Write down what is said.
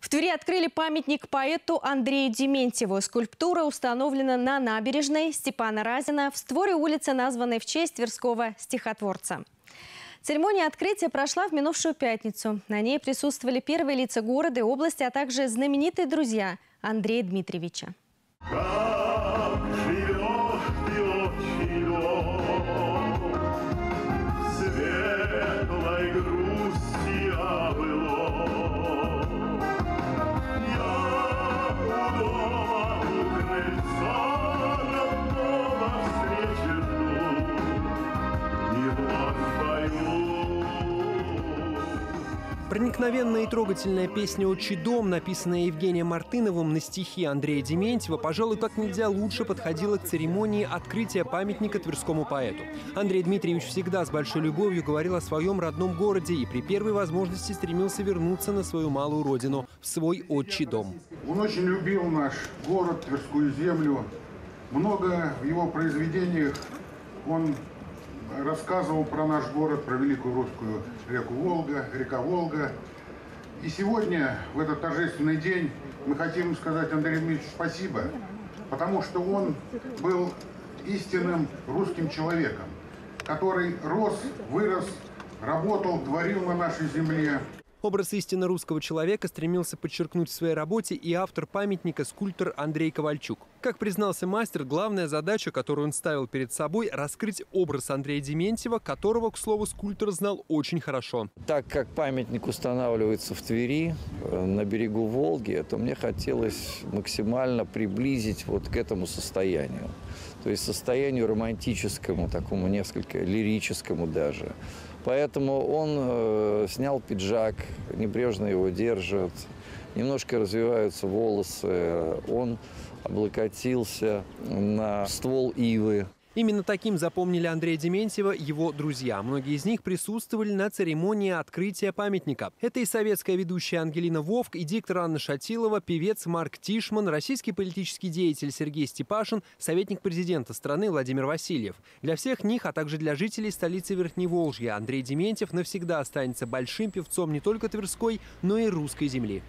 В Твери открыли памятник поэту Андрею Дементьеву. Скульптура установлена на набережной Степана Разина в створе улицы, названной в честь Тверского стихотворца. Церемония открытия прошла в минувшую пятницу. На ней присутствовали первые лица города и области, а также знаменитые друзья Андрея Дмитриевича. Как живешь ты, Проникновенная и трогательная песня «Отчий дом», написанная Евгением Мартыновым на стихи Андрея Дементьева, пожалуй, как нельзя лучше подходила к церемонии открытия памятника тверскому поэту. Андрей Дмитриевич всегда с большой любовью говорил о своем родном городе и при первой возможности стремился вернуться на свою малую родину, в свой отчий дом. Он очень любил наш город, Тверскую землю. Много в его произведениях он рассказывал про наш город, про великую русскую реку Волга, река Волга. И сегодня, в этот торжественный день, мы хотим сказать Андрею Дмитриевичу спасибо, потому что он был истинным русским человеком, который рос, вырос, работал, творил на нашей земле. Образ истинно русского человека стремился подчеркнуть в своей работе и автор памятника скульптор Андрей Ковальчук. Как признался мастер, главная задача, которую он ставил перед собой – раскрыть образ Андрея Дементьева, которого, к слову, скульптор знал очень хорошо. Так как памятник устанавливается в Твери, э, на берегу Волги, то мне хотелось максимально приблизить вот к этому состоянию. То есть состоянию романтическому, такому несколько лирическому даже. Поэтому он э, снял пиджак, небрежно его держит, немножко развиваются волосы, он облокотился на ствол ивы. Именно таким запомнили Андрея Дементьева его друзья. Многие из них присутствовали на церемонии открытия памятника. Это и советская ведущая Ангелина Вовк, и диктор Анна Шатилова, певец Марк Тишман, российский политический деятель Сергей Степашин, советник президента страны Владимир Васильев. Для всех них, а также для жителей столицы Верхневолжья, Андрей Дементьев навсегда останется большим певцом не только Тверской, но и русской земли.